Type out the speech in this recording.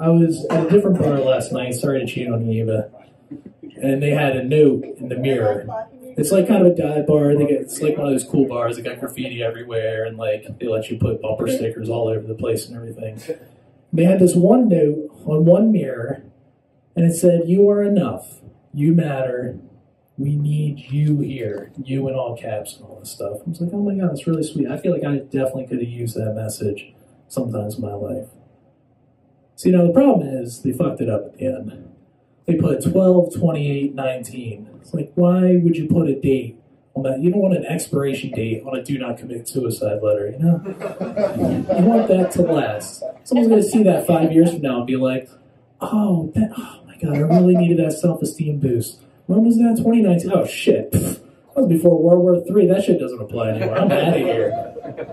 I was at a different bar last night. Sorry to cheat on Eva. And they had a note in the mirror. It's like kind of a dive bar. They get it's like one of those cool bars. They got graffiti everywhere, and like they let you put bumper stickers all over the place and everything. They had this one note on one mirror, and it said, "You are enough. You matter. We need you here. You in all caps and all this stuff." I was like, "Oh my god, that's really sweet." I feel like I definitely could have used that message sometimes in my life. So, you know, the problem is they fucked it up at the end. They put 12, 28, 19. It's like, why would you put a date on that? You don't want an expiration date on a do not commit suicide letter, you know? you want that to last. Someone's going to see that five years from now and be like, oh, that, oh my God, I really needed that self esteem boost. When was that? 2019? Oh, shit. That was before World War III. That shit doesn't apply anymore. I'm out of here.